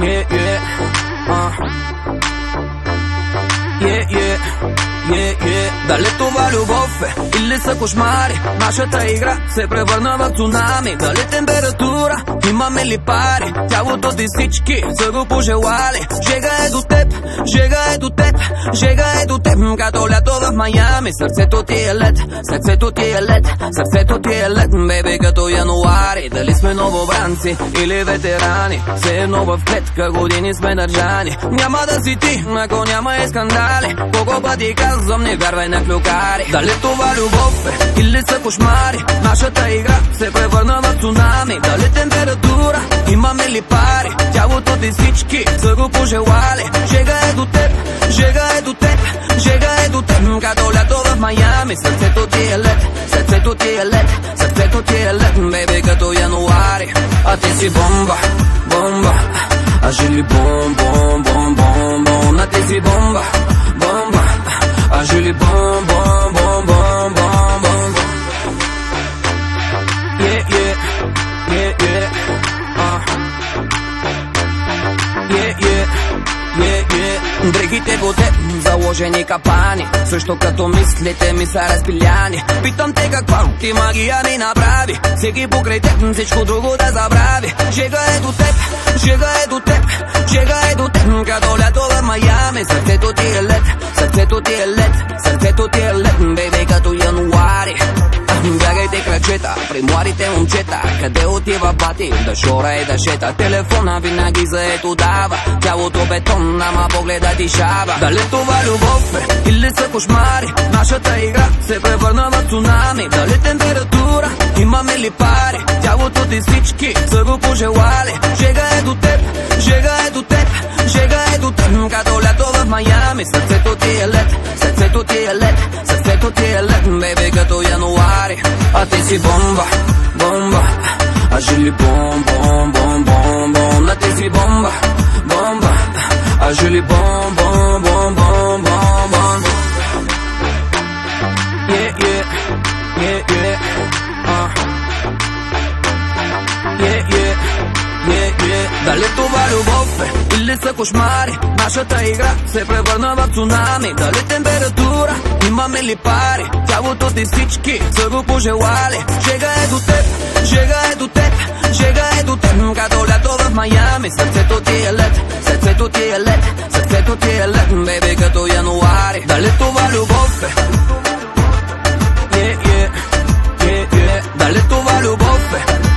yeah, yeah, uh. Yeah, yeah, yeah, yeah. Дали това любов е или са кошмари? Нашата игра се превърна в цунами. Дали температура? Имаме ли пари? Тялото ти всички са го пожелали. Жега е до теб, жега е до теб, жега е до теб. Като лято в Майами, сърцето ти е лед, сърцето ти е лед, сърцето ти е лед, бебе, като януари. Дали сме новобранци или ветерани? Все едно в клетка години сме държани. Няма да си ти, ако няма и скандали. Колко пъти казвам, не вярвай на клюкари. Дали това любов е или са кошмари? Нашата игра се превърна в цунами. Дали температура? Имаме ли пари? Тялото ти всички са го пожелали. Жега е до теб, жега е до теб, жега е до теб. Като лято в Майами, сърцето ти е лед, сърцето ти е лед, сърцето ти е лед, бебе, като януари. А ти си бомба, теб, заложени капани. Също като мислите ми са разпиляни. Питам те каква ти магия ми направи. Всеки покрай теб, всичко друго да забрави. Жега е до теб, жега е до теб Жега е до теб, като лято в Майами Сърцето ти е лед, сърцето ти е лед Крачета, при младите момчета Къде отива бати, да шора и да шета. Телефона винаги заето дава Тялото бетон, ама погледа ти шава. Дали това любов е или са кошмари Нашата игра се превърна в цунами. Дали температура, имаме ли пари Тялото ти всички са го пожелали. Жега е до теб, жега е до теб Жега е до теб, като лято в Майами Сърцето ти е лед, сърцето ти е лед Сърцето ти е лед, бебе, като януари А ти си бомба, бомба А жили бом, бом, бом, бом, бом А ти си бомба, бомба А жили бом, бом, Или са кошмари Нашата игра се превърна в цунами. Дали температура, имаме ли пари? Тялото ти всички са го пожелали. Жега е до теб, жега е до теб Жега е до теб, като лято в Майами Сърцето ти е лед, сърцето ти е лед Сърцето ти е лед, беби, като януари. Дали това любов е? Yeah, yeah, yeah, yeah. Дали това любов е?